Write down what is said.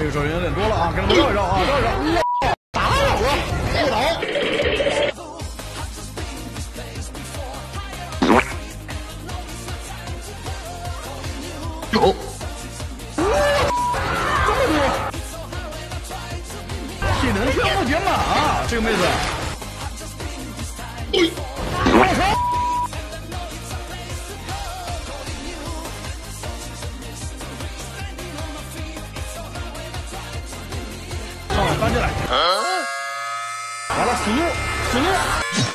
这个时候人有点多了啊，跟他们绕一绕啊，绕一绕。打我！不倒。有。这么多。体能全部点满啊，这个妹子。上来翻进来。完了，死路，死路。